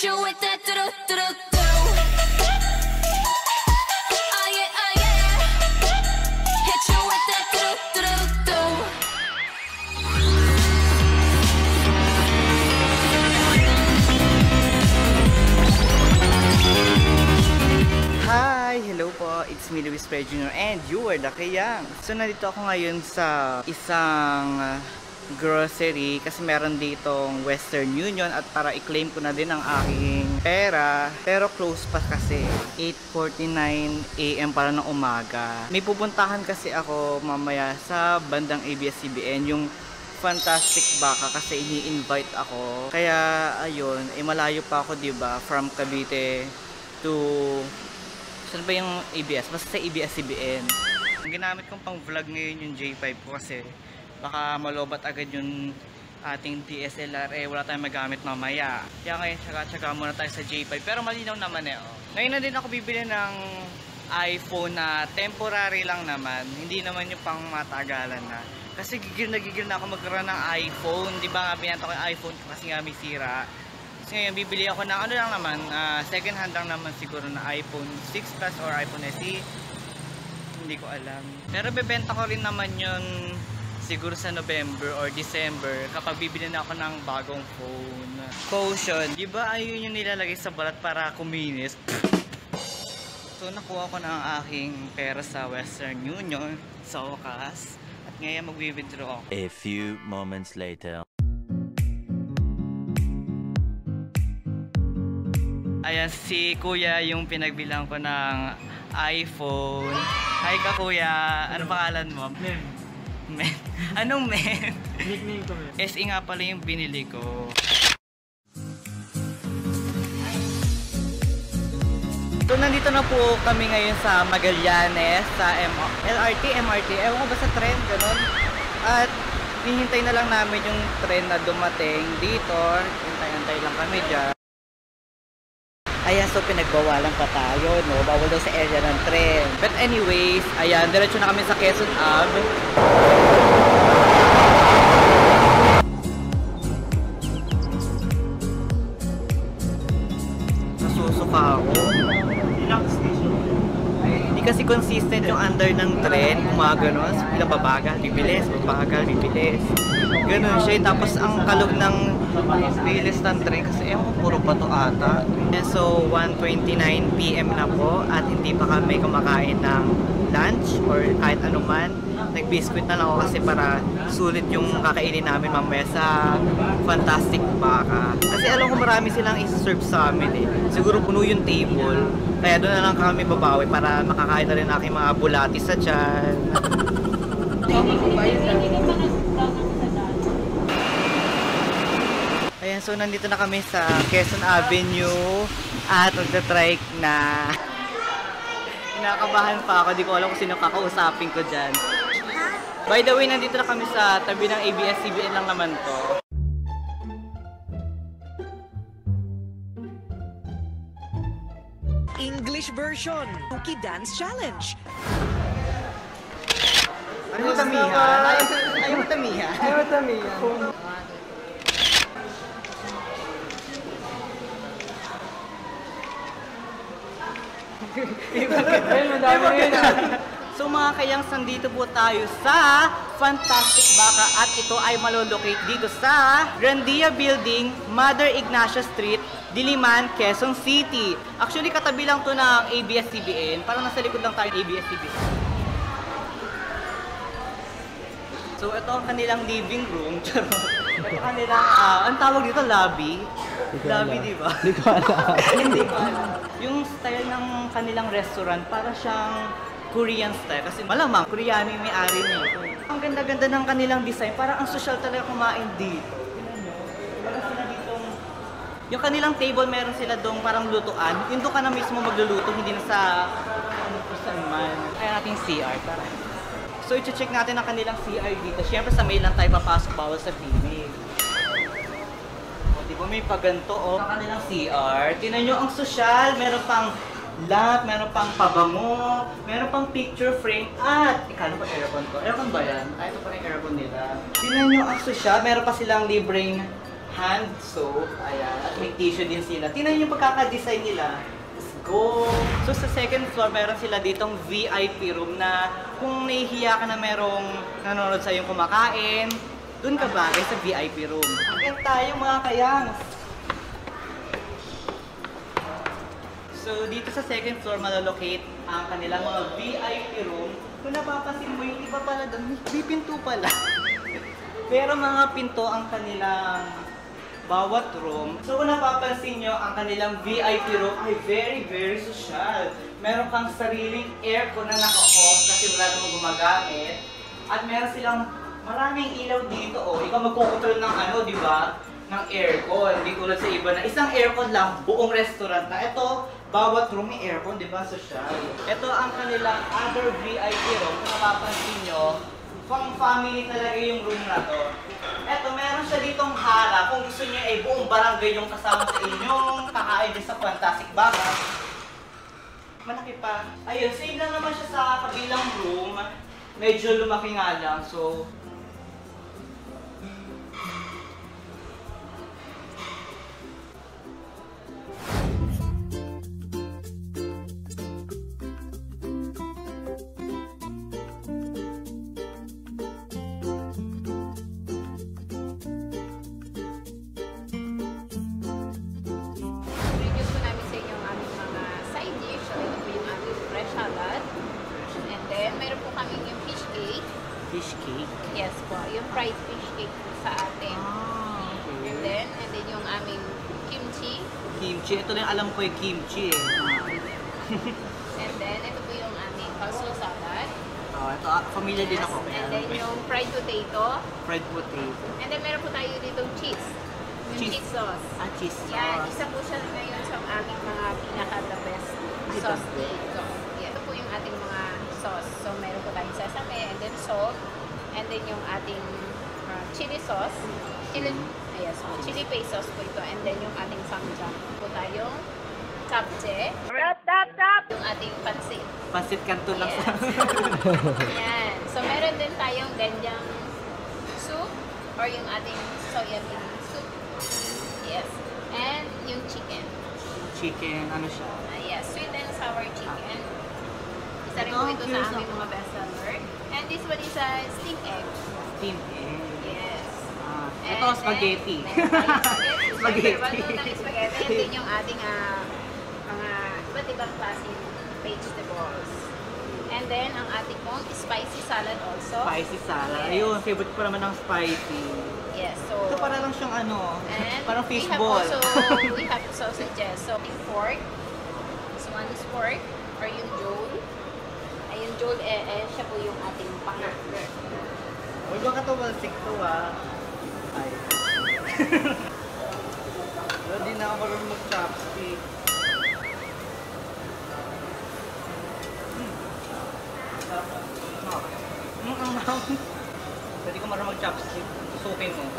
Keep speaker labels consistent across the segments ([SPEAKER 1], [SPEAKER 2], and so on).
[SPEAKER 1] Hit you with that do do do do. Oh. Hit you with that do do do.
[SPEAKER 2] Hi! Hello po! It's me, Luis Perez Jr. and you are the Kayang. So, nandito ako ngayon sa isang grocery kasi meron ditong Western Union at para i-claim ko na din ang aking pera. Pero close pa kasi. 8.49 a.m. para ng umaga. May pupuntahan kasi ako mamaya sa bandang ABS-CBN yung fantastic baka kasi ini-invite ako. Kaya ayun, eh malayo pa ako 'di ba from Cavite to saan ba yung ABS? Basta sa ABS-CBN. Ang ginamit kong pang vlog ngayon yung J5 ko kasi baka malobat agad yung ating DSLR eh wala tayong magamit mamaya. Kaya ngayon tsaga-tsaga muna tayo sa J5 pero malinaw naman eh. Oh. Ngayon na din ako bibili ng iPhone na temporary lang naman. Hindi naman yung pang matagalan na. Kasi gigil na gigil na ako magkaroon ng iPhone. Di ba nga binanta ko yung iPhone kasi nga may sira. Kasi ngayon bibili ako ng ano lang naman, ah, second hand lang naman siguro na iPhone 6 Plus or iPhone SE. Hindi ko alam. Pero bebenta ko rin naman yun siguro sa November or December kapag bibili na ako ng bagong phone. Caution. Di ba ayun yung nilalagay sa balat para kuminis? So nakuha ko na ang aking pera sa Western Union sa wakas. At ngayon magwi-withdraw ako.
[SPEAKER 3] A few moments later.
[SPEAKER 2] Ayan, si kuya yung pinagbilang ko ng iPhone. Hi ka kuya, ano pangalan mo?
[SPEAKER 4] Mem,
[SPEAKER 2] Men. Anong men?
[SPEAKER 4] nickname ko Mem.
[SPEAKER 2] SE nga pala yung binili ko. So nandito na po kami ngayon sa Magallanes, sa M LRT, MRT, ewan ko ba sa tren, ganun. At hihintay na lang namin yung tren na dumating dito. Hintay-hintay lang kami dyan. Ayan, so pinagbawalan pa tayo, no? Bawal daw sa area ng tren. But anyways, ayan, diretso na kami sa Quezon Ave. kasi consistent yung under ng tren, gumaganon, pinababagal, bibilis, babagal, bibilis. Ganun siya. Tapos ang kalog ng bilis ng tren kasi ko, puro bato ata. And so, 1.29pm na po at hindi pa kami kumakain ng lunch or kahit anuman. Nag-biscuit na lang ako kasi para sulit yung kakainin namin mamaya sa Fantastic Baka. Kasi alam ko marami silang isa-serve sa amin eh. Siguro puno yung table. Kaya doon na lang kami babawi para makakain na rin aking mga bulati sa tiyan. Ayan, so nandito na kami sa Quezon Avenue at magta-trike na. Kinakabahan pa ako, di ko alam kung sino kakausapin ko dyan. By the way, nandito na kami sa tabi ng ABS-CBN lang naman to.
[SPEAKER 5] English version, Cookie Dance Challenge.
[SPEAKER 2] Ano mo tamiha? Ayaw, ayaw mo tamiha?
[SPEAKER 4] Ayaw tamiya. Ayun, madami na yun ah.
[SPEAKER 2] So mga kayang sandito po tayo sa Fantastic Baka at ito ay malolocate dito sa Grandia Building, Mother Ignacia Street, Diliman, Quezon City. Actually katabi lang to ng ABS-CBN, parang nasa likod lang tayo ng ABS-CBN. So ito ang kanilang living room. Ito kanilang, ah, ang tawag dito, lobby. Lobby, di ba? Hindi ko alam. Hindi ko alam. Yung style ng kanilang restaurant, para siyang Korean style. Kasi malamang, Koreano yung may-ari nito. Ang ganda-ganda ng kanilang design. Parang ang social talaga kumain dito. Yung kanilang table, meron sila dong parang lutuan. Yung doon ka na mismo magluluto, hindi na sa... Ano saan man. Kaya natin CR. Tara. So, i-check natin ang kanilang CR dito. Siyempre, sa mail lang tayo papasok, bawal sa female. O, di ba may paganto, o. Ang kanilang CR. Tingnan nyo, ang social. Meron pang lamp, meron pang pabango, meron pang picture frame, at, ikala ko aircon ko. Aircon ba yan? Ah, ito pa rin aircon nila. Tingnan nyo, ang social. Meron pa silang libreng hand soap. Ayan. At may tissue din sila. Tingnan niyo yung pagkakadesign nila. Let's go! So sa second floor, meron sila ditong VIP room na kung nahihiya ka na merong nanonood sa yung kumakain, dun ka bagay sa VIP room. Ayan tayo mga kayangs! So, dito sa second floor, malalocate ang kanilang mga VIP room. Kung napapansin mo, yung iba pala doon, may pinto pala. Pero mga pinto ang kanilang bawat room. So, kung napapansin nyo, ang kanilang VIP room ay very, very social. Meron kang sariling aircon na naka-off kasi wala namang gumagamit. At meron silang maraming ilaw dito. Oh. Ikaw magkukontrol ng ano, di ba? ng aircon. Hindi tulad sa iba na isang aircon lang, buong restaurant na. Ito, bawat room may aircon, di ba? Social. Ito ang kanilang other VIP room. Kung napapansin nyo, pang family talaga yung room na to. Ito, meron siya ditong hara. Kung gusto niyo ay buong barangay yung kasama sa inyong kakain din sa Fantastic Baka. Malaki pa. Ayun, same lang naman siya sa kabilang room. Medyo lumaki nga lang. So,
[SPEAKER 6] fish cake. Yes po, yung fried fish cake po sa atin.
[SPEAKER 2] Ah,
[SPEAKER 6] And then, and then yung aming kimchi.
[SPEAKER 2] Kimchi. Ito lang alam ko yung kimchi eh.
[SPEAKER 6] And then, ito po yung aming coleslaw salad.
[SPEAKER 2] Oh, ito, ah, familiar din ako.
[SPEAKER 6] And then, yung fried potato.
[SPEAKER 2] fried potato.
[SPEAKER 6] And then, meron po tayo dito cheese. Yung
[SPEAKER 2] Cheese.
[SPEAKER 6] cheese, sauce.
[SPEAKER 2] Ah, cheese
[SPEAKER 6] Yan,
[SPEAKER 2] sauce.
[SPEAKER 6] isa po siya ngayon sa aming mga pinaka-the best
[SPEAKER 2] Ay,
[SPEAKER 6] sauce dito. Ito po yung ating mga uh, chili yes po. Chili paste sauce po ito. And then yung ating samjang. Po tayong chapche. Tap, tap, tap! Yung ating pansit.
[SPEAKER 2] Pansit kanto lang
[SPEAKER 6] Yes.
[SPEAKER 2] sa...
[SPEAKER 6] Yan. So, meron din tayong ganyang soup or yung ating soya bean soup. Yes. And yung chicken.
[SPEAKER 2] Chicken, ano siya?
[SPEAKER 6] Ah, yes, sweet and sour chicken. Isa rin
[SPEAKER 2] Ito,
[SPEAKER 6] po ito sa aming mga bestseller. And this one is a steamed egg.
[SPEAKER 2] Steam egg. Ito, spaghetti.
[SPEAKER 6] spaghetti.
[SPEAKER 2] Spaghetti.
[SPEAKER 6] Ng. And then yung ating ah, mga iba't ibang klaseng vegetables. And then, ang ating pong spicy salad also.
[SPEAKER 2] Spicy salad.
[SPEAKER 6] Yes.
[SPEAKER 2] Ayun, favorite ko naman ng spicy.
[SPEAKER 6] Yes, so...
[SPEAKER 2] Ito para lang siyang ano,
[SPEAKER 6] And
[SPEAKER 2] parang
[SPEAKER 6] we have
[SPEAKER 2] fishball.
[SPEAKER 6] also, we have sausages. So, yung pork. This one is pork. Or yung jole. Ay, yung jole, eh, eh, siya po yung ating panga.
[SPEAKER 2] Huwag baka ito balsik to ah. Ay. Pero di na ako marunong mag-chopstick. Mm, ang mahal. Pwede ko marunong mag-chopstick. Susukin mo.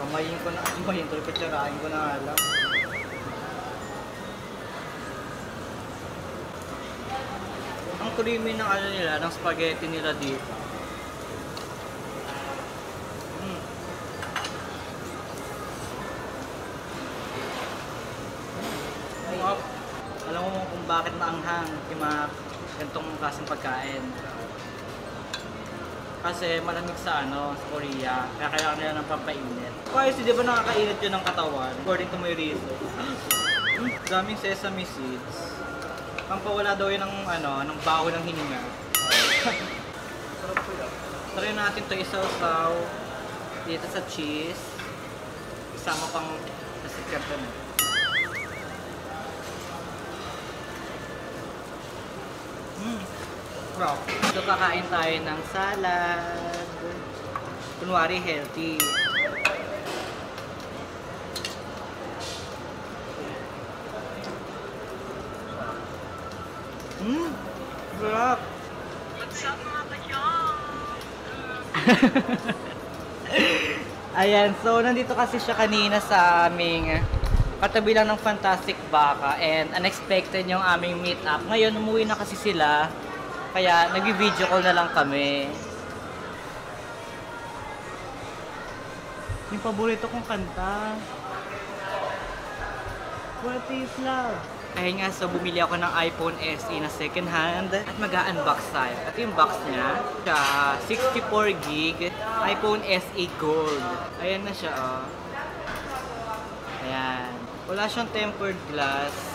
[SPEAKER 2] Kamayin ko na. Kamayin ko. Pitsarain ko na lang. Ang creamy ng ano nila, ng spaghetti nila dito. Bakit maanghang yung mga ganitong klaseng pagkain. Kasi malamig sa ano, sa Korea, kaya kailangan nila ng pampainit. Kasi di ba nakakainit yun ng katawan, according to my research. Hmm, daming sesame seeds. Pampawala daw yun ng ano, ng baho ng hininga. Try natin to isaw-saw dito sa cheese. Isama pang pasit karton. Wow. So kakain tayo ng salad. Kunwari healthy. Mmm. Sarap. Ayan, so nandito kasi siya kanina sa aming katabi lang ng Fantastic Baka and unexpected yung aming meet up. Ngayon, umuwi na kasi sila, kaya nag-video call na lang kami. Yung paborito kong kanta. What is love? Ayun nga, so bumili ako ng iPhone SE na second hand at mag-unbox tayo. Ito yung box niya. Siya, 64 gig iPhone SE Gold. Ayan na siya, oh. Ayan. Wala siyang tempered glass.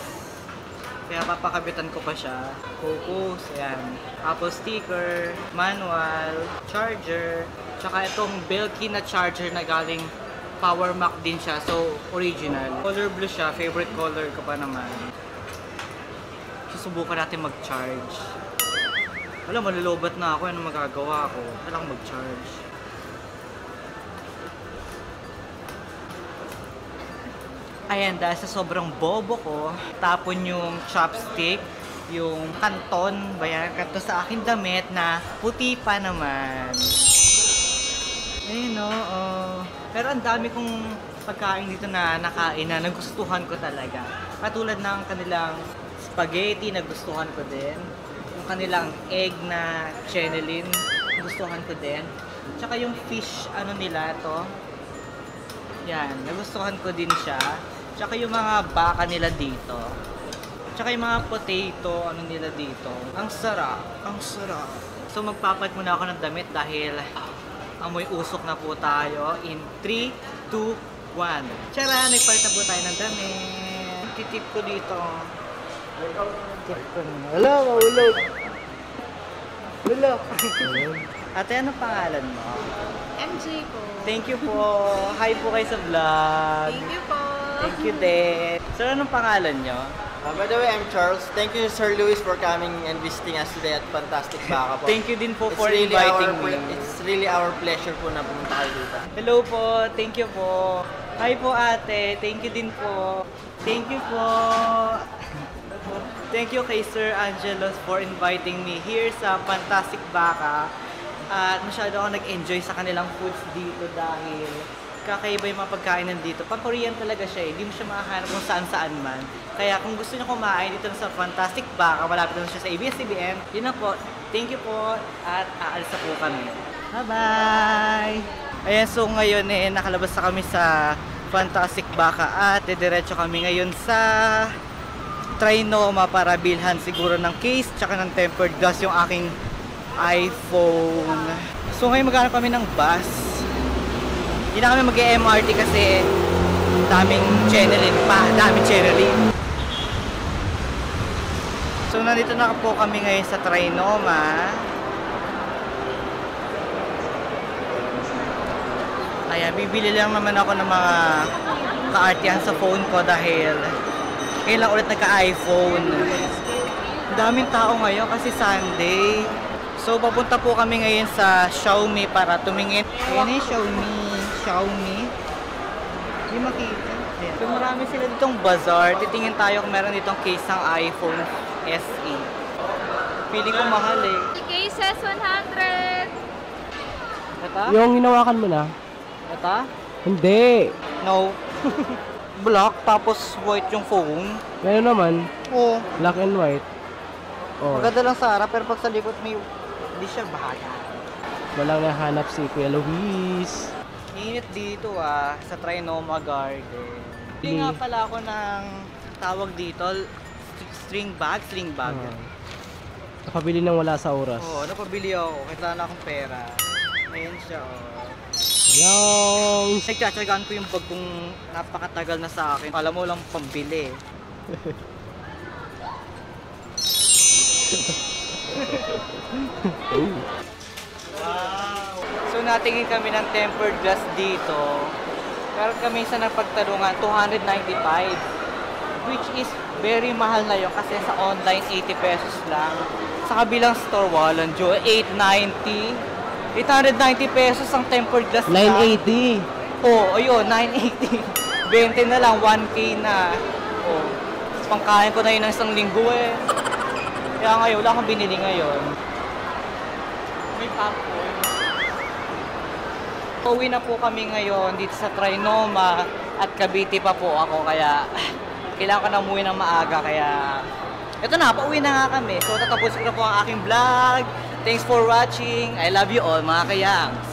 [SPEAKER 2] Kaya papakabitan ko pa siya. Focus, ayan. Tapos sticker, manual, charger, tsaka itong Belkin na charger na galing Power Mac din siya. So, original. Color blue siya. Favorite color ko pa naman. Susubukan natin mag-charge. Wala, malulobat na ako. Ano magagawa ko? Kailangan mag-charge. Ayan, dahil sa sobrang bobo ko, tapon yung chopstick, yung kanton, bayan, kanto sa aking damit na puti pa naman. Ayun, no, oh. Pero ang dami kong pagkain dito na nakain na nagustuhan ko talaga. Katulad ng kanilang spaghetti, nagustuhan ko din. Yung kanilang egg na chenelin, nagustuhan ko din. Tsaka yung fish, ano nila to, yan, nagustuhan ko din siya. Tsaka yung mga baka nila dito. Tsaka yung mga potato, ano nila dito. Ang sarap, ang sarap. So magpapat muna ako ng damit dahil amoy usok na po tayo in 3, 2, 1. Tara, nagpalit na po tayo ng damit. Titip ko dito. Titip ko na. Wala, mahulog. Wala. Ate, ano pangalan mo?
[SPEAKER 6] MJ po.
[SPEAKER 2] Thank you po. Hi po kayo sa vlog.
[SPEAKER 6] Thank you po.
[SPEAKER 2] Thank you din. Sir, anong pangalan nyo?
[SPEAKER 7] Uh, by the way, I'm Charles. Thank you, Sir Luis, for coming and visiting us today at Fantastic Baka po.
[SPEAKER 2] Thank you din po
[SPEAKER 7] It's
[SPEAKER 2] for
[SPEAKER 7] really
[SPEAKER 2] inviting
[SPEAKER 7] our,
[SPEAKER 2] me.
[SPEAKER 7] It's really our pleasure po na pumunta kayo dito.
[SPEAKER 2] Hello po. Thank you po. Hi po ate. Thank you din po. Thank you po. Thank you kay Sir Angelos for inviting me here sa Fantastic Baka. At masyado ako nag-enjoy sa kanilang foods dito dahil kakaiba yung mga pagkain nandito. Pang-Korean talaga siya eh. Hindi mo siya makahanap kung saan-saan man. Kaya kung gusto niyo kumain dito sa Fantastic Baka, malapit lang siya sa ABS-CBN. Yun na po. Thank you po. At aalis po kami. Bye-bye! Ayan, so ngayon eh, nakalabas na kami sa Fantastic Baka at diretso kami ngayon sa Trinoma para bilhan siguro ng case tsaka ng tempered glass yung aking iPhone. So ngayon maghanap kami ng bus. Hindi na kami mag-MRT kasi daming channeling pa, daming channeling. So nandito na po kami ngayon sa Trinoma. Ayan, bibili lang naman ako ng mga kaartihan sa phone ko dahil lang ulit nagka-iPhone. Daming tao ngayon kasi Sunday. So, papunta po kami ngayon sa Xiaomi para tumingin. Ayan yung Xiaomi. Xiaomi. Hindi makita. Ayan. So, marami sila ditong bazaar. Titingin tayo kung meron ditong case ng iPhone SE. Feeling ko mahal eh.
[SPEAKER 6] Cases 100.
[SPEAKER 2] Ito?
[SPEAKER 4] Yung hinawakan mo na?
[SPEAKER 2] Ito?
[SPEAKER 4] Hindi.
[SPEAKER 2] No. Black, tapos white yung phone.
[SPEAKER 4] Ngayon naman,
[SPEAKER 2] Oo.
[SPEAKER 4] black and white. Oh,
[SPEAKER 2] Maganda lang sa harap, pero pag sa likod may... Hindi siya bahaya.
[SPEAKER 4] walang nahanap si Kuya Luis.
[SPEAKER 2] Init dito ah, sa Trinoma Garden. Hindi nga pala ako ng tawag dito, st- string bag, sling bag.
[SPEAKER 4] Ah. Nakabili ng wala sa oras.
[SPEAKER 2] Oo, napabili ako. Kailangan akong pera. Ayan siya, oh.
[SPEAKER 4] Yung...
[SPEAKER 2] Nagtsatsagaan ko yung bag kong napakatagal na sa akin. Alam mo lang pambili. wow! Natingin kami ng tempered glass dito. Pero kami sa napagtanungan, 295. Which is very mahal na yun kasi sa online 80 pesos lang. Sa kabilang store, walang Joe, 890. 890 pesos ang tempered glass lang.
[SPEAKER 4] 980.
[SPEAKER 2] Oo, oh, ayun, 980. 20 na lang, 1K na. Oh. Pangkain ko na yun ng isang linggo eh. Kaya ngayon, wala akong binili ngayon. May popcorn. Uwi na po kami ngayon dito sa Trinoma at Cavite pa po ako kaya kailangan ko na umuwi ng maaga kaya ito na, pauwi na nga kami. So tatapusin ko na po ang aking vlog. Thanks for watching. I love you all mga kayangs.